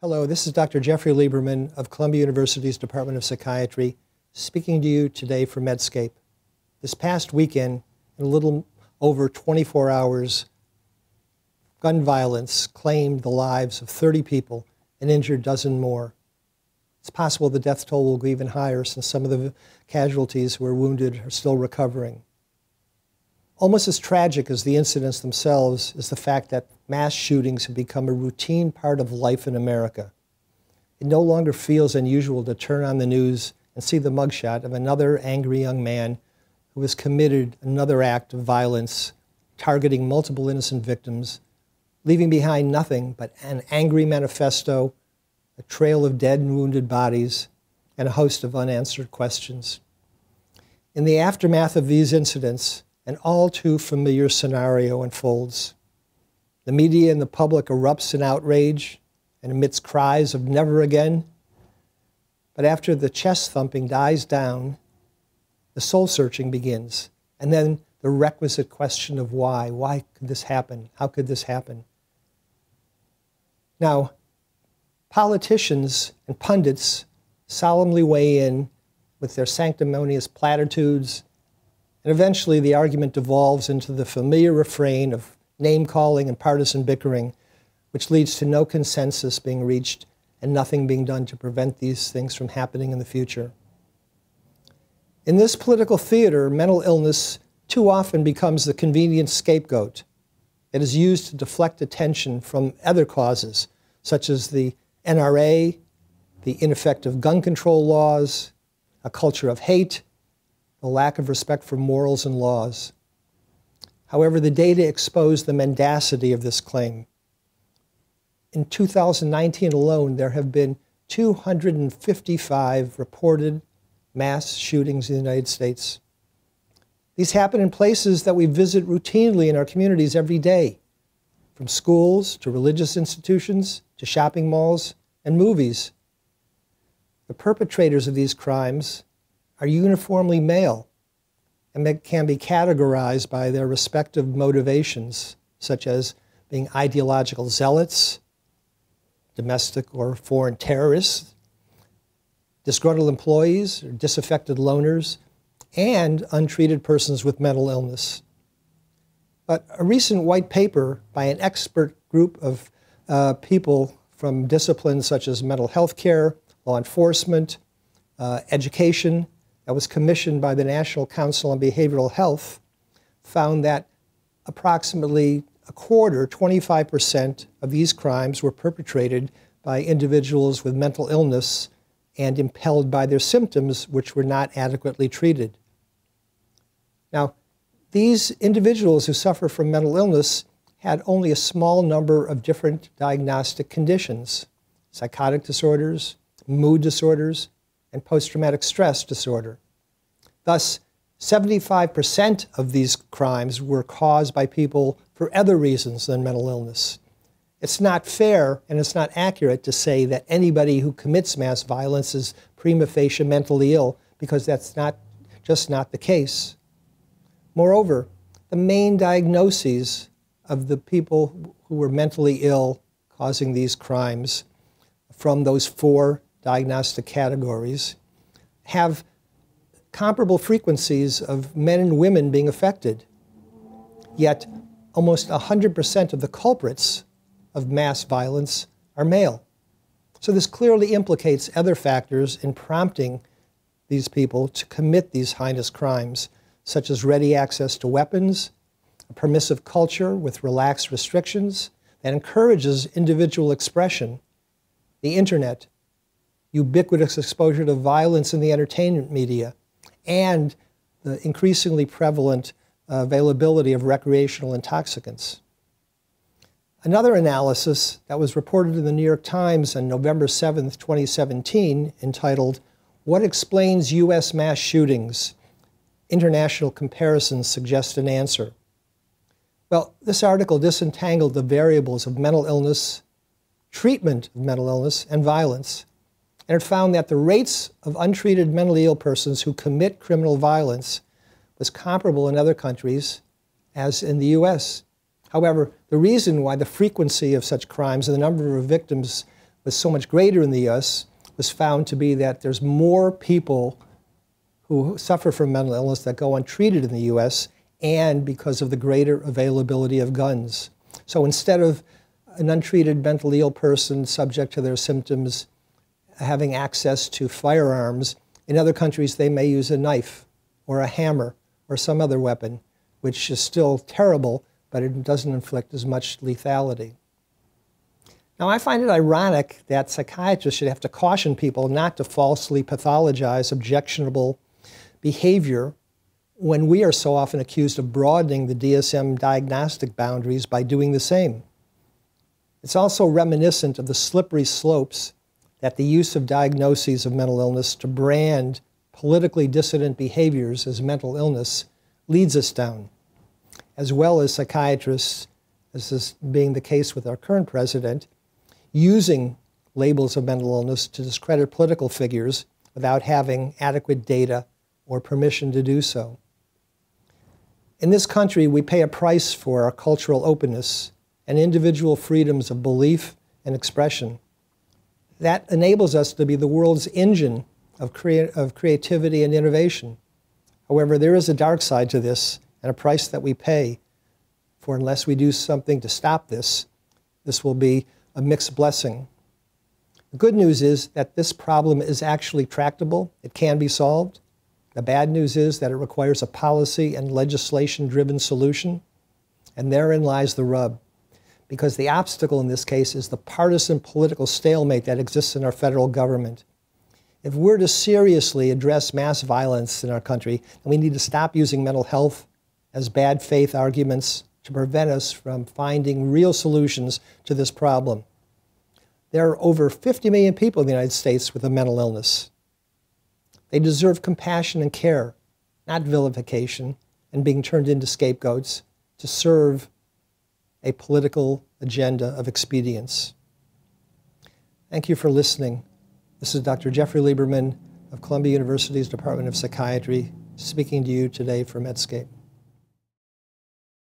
Hello, this is Dr. Jeffrey Lieberman of Columbia University's Department of Psychiatry, speaking to you today for Medscape. This past weekend, in a little over 24 hours, gun violence claimed the lives of 30 people and injured a dozen more. It's possible the death toll will go even higher since some of the casualties who were wounded are still recovering. Almost as tragic as the incidents themselves is the fact that mass shootings have become a routine part of life in America. It no longer feels unusual to turn on the news and see the mugshot of another angry young man who has committed another act of violence, targeting multiple innocent victims, leaving behind nothing but an angry manifesto, a trail of dead and wounded bodies, and a host of unanswered questions. In the aftermath of these incidents, an all too familiar scenario unfolds. The media and the public erupts in outrage and emits cries of never again. But after the chest thumping dies down, the soul searching begins. And then the requisite question of why. Why could this happen? How could this happen? Now, politicians and pundits solemnly weigh in with their sanctimonious platitudes and eventually, the argument devolves into the familiar refrain of name calling and partisan bickering, which leads to no consensus being reached and nothing being done to prevent these things from happening in the future. In this political theater, mental illness too often becomes the convenient scapegoat. It is used to deflect attention from other causes, such as the NRA, the ineffective gun control laws, a culture of hate, the lack of respect for morals and laws. However, the data exposed the mendacity of this claim. In 2019 alone, there have been 255 reported mass shootings in the United States. These happen in places that we visit routinely in our communities every day, from schools to religious institutions to shopping malls and movies. The perpetrators of these crimes are uniformly male and can be categorized by their respective motivations, such as being ideological zealots, domestic or foreign terrorists, disgruntled employees or disaffected loners, and untreated persons with mental illness. But a recent white paper by an expert group of uh, people from disciplines such as mental health care, law enforcement, uh, education, that was commissioned by the National Council on Behavioral Health found that approximately a quarter, 25% of these crimes were perpetrated by individuals with mental illness and impelled by their symptoms, which were not adequately treated. Now, these individuals who suffer from mental illness had only a small number of different diagnostic conditions psychotic disorders, mood disorders, and post traumatic stress disorder. Thus, 75% of these crimes were caused by people for other reasons than mental illness. It's not fair and it's not accurate to say that anybody who commits mass violence is prima facie mentally ill because that's not just not the case. Moreover, the main diagnoses of the people who were mentally ill causing these crimes from those four diagnostic categories have comparable frequencies of men and women being affected. Yet, almost 100% of the culprits of mass violence are male. So, this clearly implicates other factors in prompting these people to commit these heinous crimes, such as ready access to weapons, a permissive culture with relaxed restrictions that encourages individual expression, the internet, ubiquitous exposure to violence in the entertainment media, and the increasingly prevalent availability of recreational intoxicants. Another analysis that was reported in the New York Times on November 7, 2017, entitled What Explains U.S. Mass Shootings? International Comparisons Suggest an Answer. Well, this article disentangled the variables of mental illness, treatment of mental illness, and violence, and it found that the rates of untreated mentally ill persons who commit criminal violence was comparable in other countries as in the US. However, the reason why the frequency of such crimes and the number of victims was so much greater in the US was found to be that there's more people who suffer from mental illness that go untreated in the US and because of the greater availability of guns. So instead of an untreated mentally ill person subject to their symptoms having access to firearms, in other countries they may use a knife or a hammer or some other weapon, which is still terrible, but it doesn't inflict as much lethality. Now, I find it ironic that psychiatrists should have to caution people not to falsely pathologize objectionable behavior when we are so often accused of broadening the DSM diagnostic boundaries by doing the same. It's also reminiscent of the slippery slopes that the use of diagnoses of mental illness to brand politically dissident behaviors as mental illness leads us down, as well as psychiatrists, as is being the case with our current president, using labels of mental illness to discredit political figures without having adequate data or permission to do so. In this country, we pay a price for our cultural openness and individual freedoms of belief and expression. That enables us to be the world's engine of, crea- of creativity and innovation. However, there is a dark side to this and a price that we pay for unless we do something to stop this, this will be a mixed blessing. The good news is that this problem is actually tractable, it can be solved. The bad news is that it requires a policy and legislation driven solution, and therein lies the rub. Because the obstacle in this case is the partisan political stalemate that exists in our federal government. If we're to seriously address mass violence in our country, then we need to stop using mental health as bad faith arguments to prevent us from finding real solutions to this problem. There are over 50 million people in the United States with a mental illness. They deserve compassion and care, not vilification and being turned into scapegoats to serve a political agenda of expedience. Thank you for listening. This is Dr. Jeffrey Lieberman of Columbia University's Department of Psychiatry speaking to you today from Medscape.